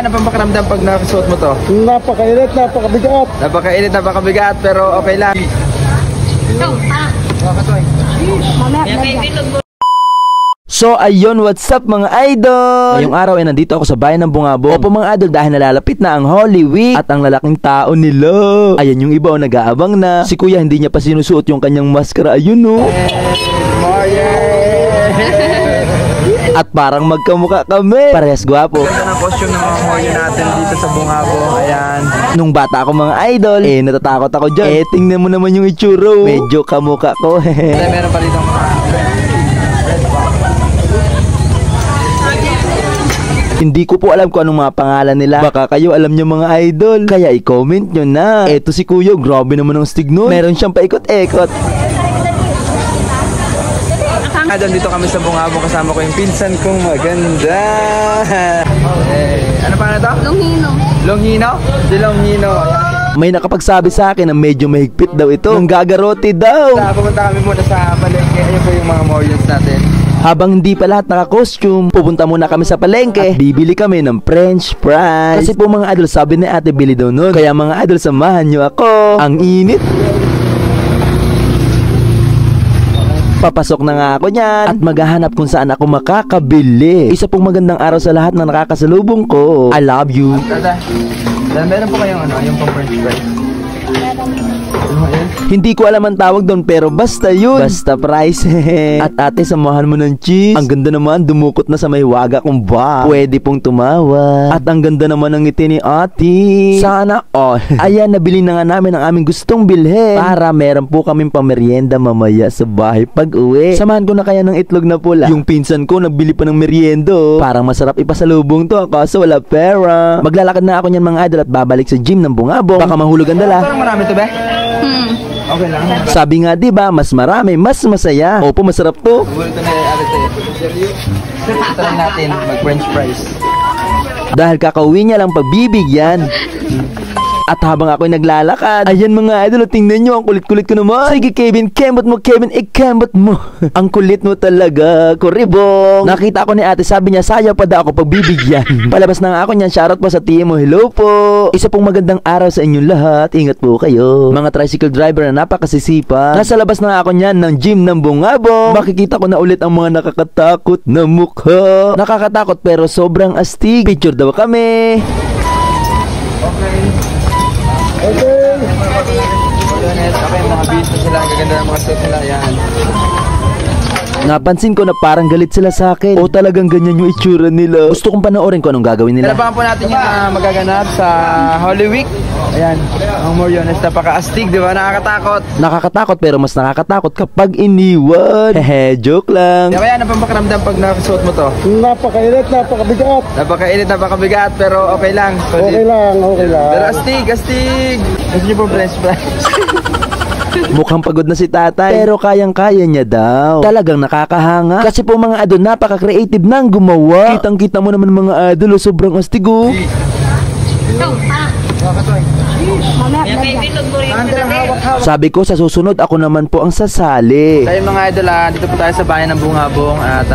ano pang pakiramdam pag nakasuot mo to? Napakainit, napakabigat. Napakainit, napakabigat, pero okay lang. So ayun, what's up mga idol? Ngayong araw ay nandito ako sa bayan ng Bungabong. Opo mga idol dahil nalalapit na ang Holy Week at ang lalaking tao nila. Ayan yung iba o nag-aabang na. Si kuya hindi niya pa sinusuot yung kanyang maskara. Ayun no. At parang magkamuka kami. Parehas gwapo. Ganda ng costume ng mga Moryo natin dito sa Bungabong. Ayan. Nung bata ako mga idol, eh natatakot ako dyan. Eh tingnan mo naman yung itsuro. Medyo kamuka ko. meron pa dito Hindi ko po alam kung anong mga pangalan nila. Baka kayo alam nyo mga idol. Kaya i-comment nyo na. Eto si Kuya, grabe naman ang stig nun. Meron siyang paikot-ekot. Idol, dito kami sa Bungabong kasama ko yung pinsan kong maganda. Eh, ano pa na to? Longhino. Longhino? Si Longhino. May nakapagsabi sa akin na medyo mahigpit daw ito. Yung gagarote daw. Sa, pupunta kami muna sa palengke. Ayun po yung mga Morions natin. Habang hindi pa lahat naka-costume, pupunta muna kami sa palengke at bibili kami ng french fries. Kasi po mga idol, sabi ni ate bili daw nun. Kaya mga idol, samahan nyo ako. Ang init. Papasok na nga ako niyan at maghahanap kung saan ako makakabili. Isa pong magandang araw sa lahat na nakakasalubong ko. I love you. Dada, meron po kayong ano, yung pang french fries. Hindi ko alam ang tawag doon pero basta yun. Basta price. At ate, samahan mo ng cheese. Ang ganda naman, dumukot na sa may waga kong ba. Pwede pong tumawa. At ang ganda naman ng ngiti ni ate. Sana all. Ayan, nabili na nga namin ang aming gustong bilhin. Para meron po kaming pamerienda mamaya sa bahay pag uwi. Samahan ko na kaya ng itlog na pula. Yung pinsan ko, nagbili pa ng meriendo. Parang masarap ipasalubong to. Kaso wala pera. Maglalakad na ako niyan mga idol at babalik sa gym ng bungabong. Baka mahulog ang dala. Marami to be? Hmm. Okay lang. Sabi nga 'di ba, mas marami, mas masaya. Opo, masarap to. Na ate. Lang natin mag french fries. Dahil kakauwi niya lang pagbibigyan. At habang ako'y naglalakad, ayan mga idol, tingnan nyo, ang kulit-kulit ko naman. Sige Kevin, kembot mo Kevin, ikembot mo. ang kulit mo talaga, kuribong. Nakita ko ni ate, sabi niya, sayaw pa daw ako pagbibigyan. Palabas na nga ako niyan, shoutout po sa team mo, hello po. Isa pong magandang araw sa inyong lahat, ingat po kayo. Mga tricycle driver na napakasisipa. Nasa labas na nga ako niyan ng gym ng bungabong. Makikita ko na ulit ang mga nakakatakot na mukha. Nakakatakot pero sobrang astig. Picture daw kami. Okay. Okay, mga business sila. Gaganda ng mga suit nila. Yan. Napansin ko na parang galit sila sa akin. O talagang ganyan yung itsura nila. Gusto kong panoorin kung anong gagawin nila. Talabangan po natin yung uh, magaganap sa Holy Week. Ayan, ang Moriones napaka-astig, di ba? Nakakatakot. Nakakatakot pero mas nakakatakot kapag iniwan. Hehe, joke lang. Kaya ano pang pakiramdam pag nakasuot mo to? Napakainit, napakabigat. Napakainit, napakabigat pero okay lang. Okay lang, okay lang. Pero astig, astig. Gusto niyo po french fries? Mukhang pagod na si tatay. Pero kayang-kaya niya daw. Talagang nakakahanga. Kasi po mga adol, napaka-creative nang gumawa. Kitang-kita mo naman mga adol, oh, sobrang astig oh. Sabi ko sa susunod ako naman po ang sasali. Tayo mga idol ah, dito po tayo sa bayan ng Bungabong at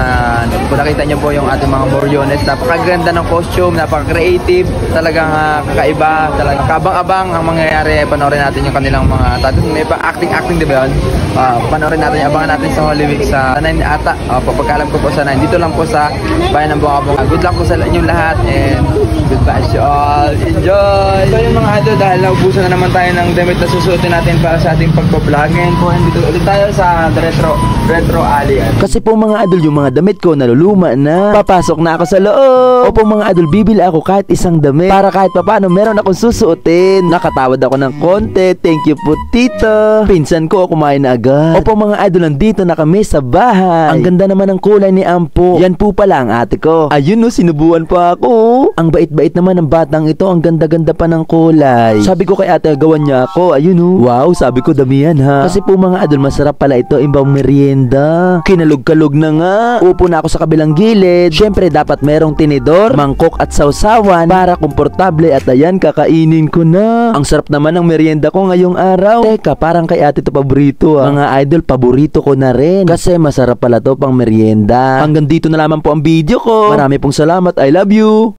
kung nakita niyo po yung ating mga Moriones, napakaganda ng costume, napaka-creative, talagang uh, kakaiba, talagang kabang-abang ang mangyayari. Panoorin natin yung kanilang mga tatay. May pa acting-acting di ba yun? Uh, panoorin natin, abangan natin sa Holy Week sa 9 ata. Uh, pagkakalam ko po sa 9. Dito lang po sa bayan ng Bungabong. Uh, good luck po sa inyong lahat and goodbye to all. Enjoy! So yung mga idol, dahil naubusan na naman tayo ng damit na susuotin natin para sa ating pagpa-vlog. Ngayon po, dito ulit tayo sa retro, retro alley. Kasi po mga idol, yung mga damit ko naluluma na. Papasok na ako sa loob. Opo mga idol, bibili ako kahit isang damit. Para kahit papano, meron akong susuotin. Nakatawad ako ng konti. Thank you po, tito. Pinsan ko, kumain na agad. Opo mga idol, nandito na kami sa bahay. Ang ganda naman ng kulay ni Ampo. Yan po pala ang ate ko. Ayun no, sinubuan pa ako. Ang bait-bait naman ng batang ito. Ang ganda-ganda pa ng kulay. Sabi ko kay ate, gawan niya ako. Ayun oh. Wow, sabi ko damihan ha. Kasi po mga idol, masarap pala ito. Imbang merienda. Kinalog-kalog na nga. Upo na ako sa kabilang gilid. Syempre, dapat merong tinidor, mangkok at sausawan para komportable at ayan, kakainin ko na. Ang sarap naman ng merienda ko ngayong araw. Teka, parang kay ate to paborito ah. Mga idol, paborito ko na rin. Kasi masarap pala to pang merienda. Hanggang dito na lamang po ang video ko. Marami pong salamat. I love you.